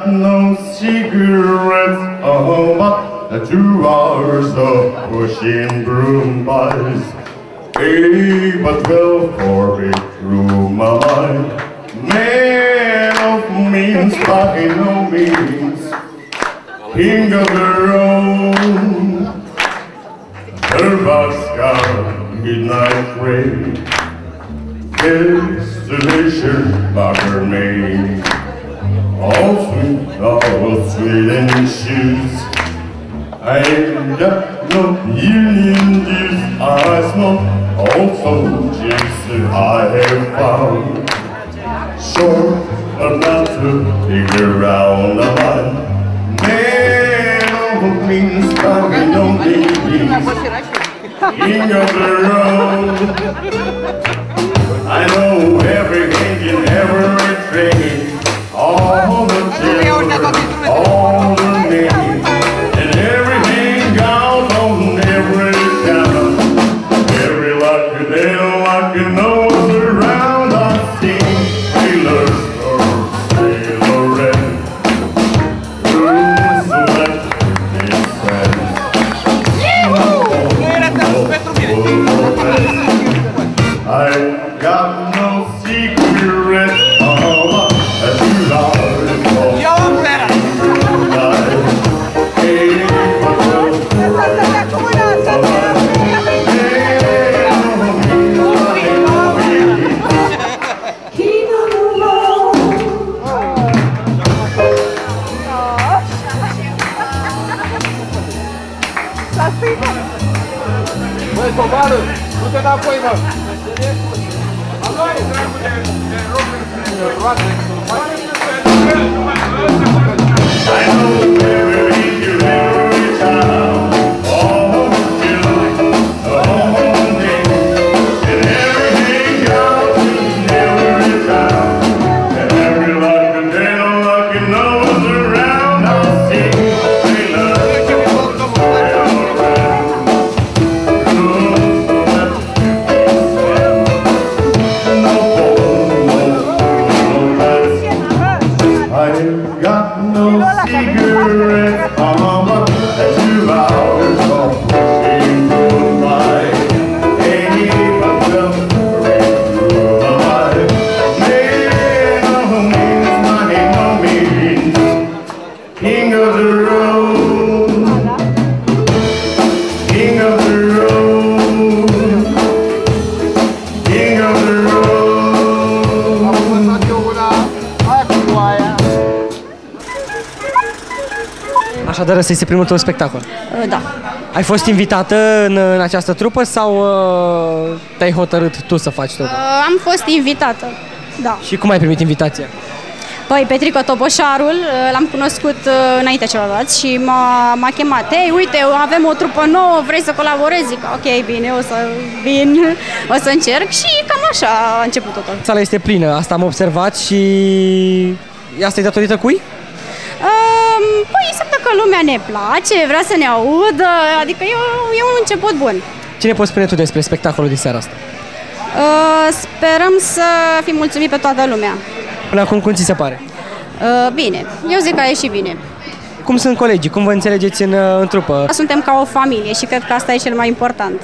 Got no cigarettes. Oh, but two hours of pushing broom buys. Hey, but twelve for it through my mind. Man of means by no means. King of the road. Her boxcar, midnight rain. Destination Barker Maine. All sweet, all sweet shoes. I ain't got no union dues. I smoke all soldiers that I have found. Sure, but not to figure out the line. Man of means, by no means. King of the road. I know every engine, every train, Oh, oh, oh, Băi, Cobală, nu te înapoi, mă! I know Așadar, ăsta este primul tău spectacol. Da. Ai fost invitată în, în această trupă sau uh, te-ai hotărât tu să faci totul? Uh, Am fost invitată. Da. Și cum ai primit invitația? Păi, Petrico Toboșarul, uh, l-am cunoscut uh, înainte celorlalți și m-a, m-a chemat. Hei, uite, avem o trupă nouă, vrei să colaborezi? Zic, ok, bine, o să vin, o să încerc și cam așa a început totul. Sala este plină, asta am observat și asta e datorită cui? Um, Păi, înseamnă că lumea ne place, vrea să ne audă, adică e, o- e un început bun. Ce ne poți spune tu despre spectacolul din seara asta? Uh, Sperăm să fim mulțumit pe toată lumea. Până acum cum ți se pare? Uh, Bine, eu zic că a ieșit bine. Cum sunt colegii? Cum vă înțelegeți în, uh, în trupă? Suntem ca o familie și cred că asta e cel mai important.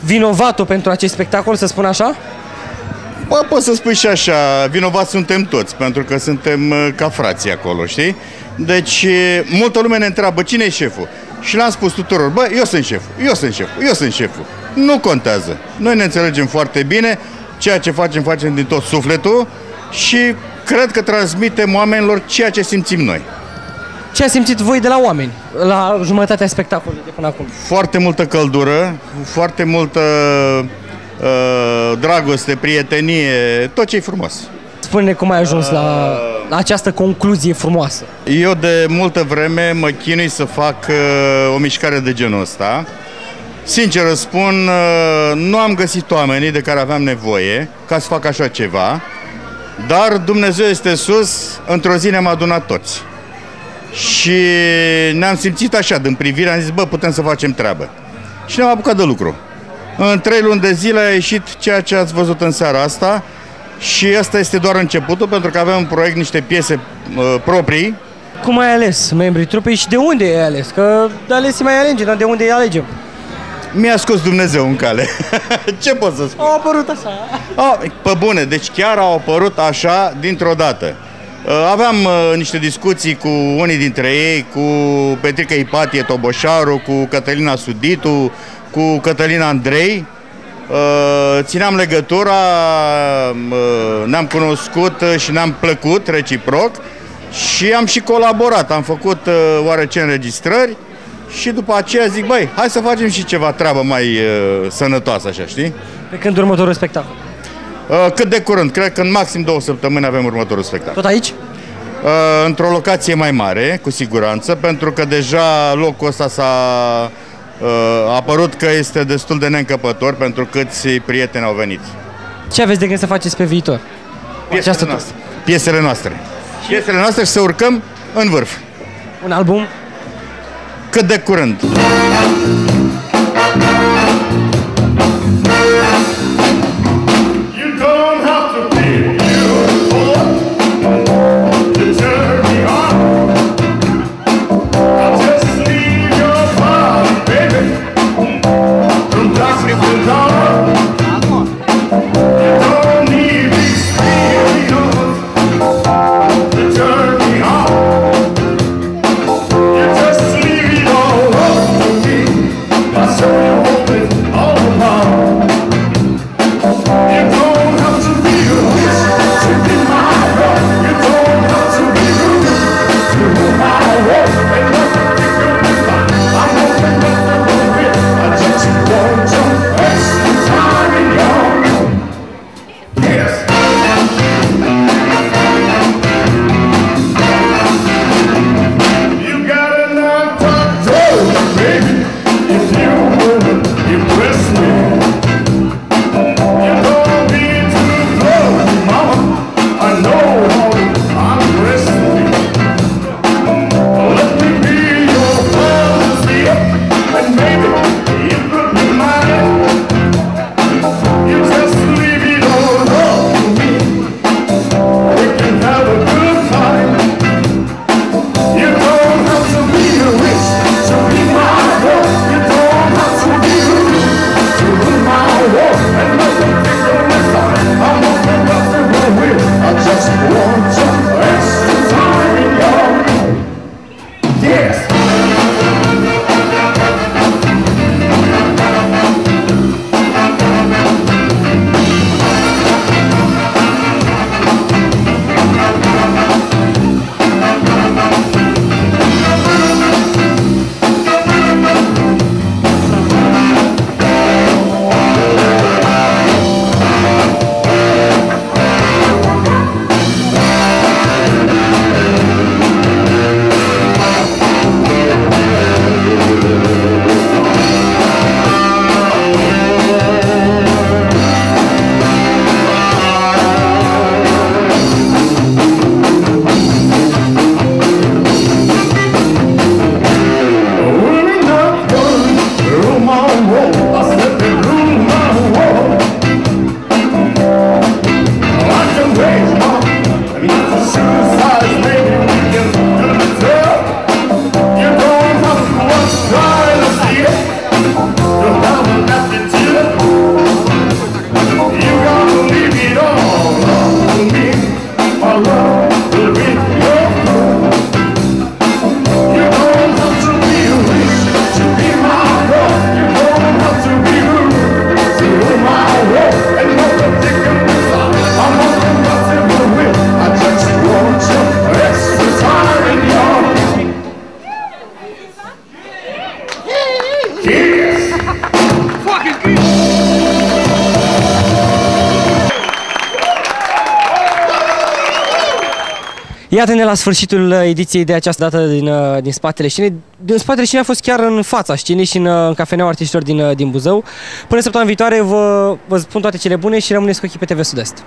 Vinovatul pentru acest spectacol, să spun așa? Bă, poți să spui și așa, vinovați suntem toți, pentru că suntem uh, ca frații acolo, știi? Deci, uh, multă lume ne întreabă, cine e șeful? Și l-am spus tuturor, bă, eu sunt șeful, eu sunt șeful, eu sunt șeful. Nu contează. Noi ne înțelegem foarte bine, ceea ce facem, facem din tot sufletul și cred că transmitem oamenilor ceea ce simțim noi. Ce a simțit voi de la oameni la jumătatea spectacolului de până acum? Foarte multă căldură, foarte multă uh, dragoste, prietenie, tot ce e frumos. Spune cum ai ajuns la, la această concluzie frumoasă. Eu de multă vreme mă chinui să fac uh, o mișcare de genul ăsta. Sincer îți spun, uh, nu am găsit oamenii de care aveam nevoie ca să fac așa ceva, dar Dumnezeu este sus, într-o zi ne-am adunat toți. Și ne-am simțit așa, din privire, am zis, bă, putem să facem treabă. Și ne-am apucat de lucru. În trei luni de zile a ieșit ceea ce ați văzut în seara asta și asta este doar începutul, pentru că avem în proiect niște piese uh, proprii, Cum ai ales membrii trupei și de unde ai ales? Că de ales se mai alege, dar de unde îi alegem? Mi-a scos Dumnezeu în cale. Ce pot să spun? Au apărut așa. A, pe bune, deci chiar au apărut așa dintr-o dată. Uh, Aveam uh, niște discuții cu unii dintre ei, cu Petrica Ipatie Toboșaru, cu Cătălina Suditu, cu Cătălina Andrei. Uh, Țineam legătura, uh, ne-am cunoscut uh, și ne-am plăcut reciproc și am și colaborat. Am făcut uh, oarece înregistrări și după aceea zic, băi, hai să facem și ceva treabă mai uh, sănătoasă, așa, știi? Pe când următorul spectacol? Uh, cât de curând, cred că în maxim două săptămâni avem următorul spectacol. Tot aici? Uh, într-o locație mai mare, cu siguranță, pentru că deja locul ăsta s-a uh, a apărut că este destul de neîncăpător pentru câți prieteni au venit. Ce aveți de gând să faceți pe viitor? Piesele Această noastre. Piesele noastre. Piesele noastre și să urcăm în vârf. Un album? Cât de curând. You Iată-ne la sfârșitul uh, ediției de această dată din, uh, din spatele scenei. Din spatele scenei a fost chiar în fața scenei și în, uh, în cafeneaua artiștilor din, uh, din Buzău. Până săptămâna viitoare vă, vă spun toate cele bune și rămâneți cu ochii pe TV Sud-Est.